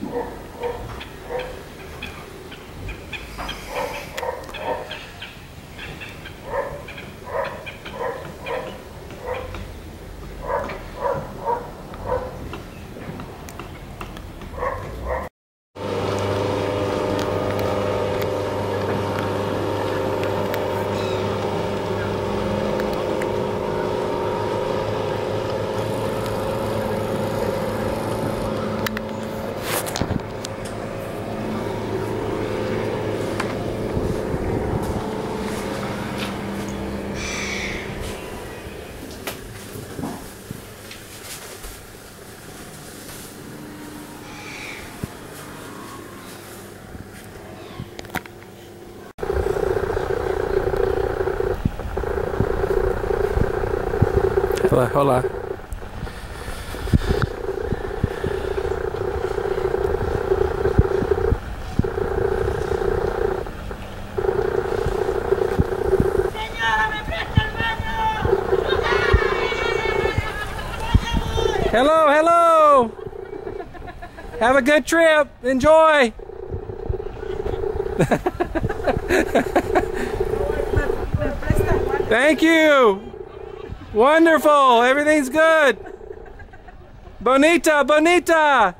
Thank. Baño. Hello, hello. Have a good trip. Enjoy. Thank you. Wonderful. Everything's good. Bonita, bonita.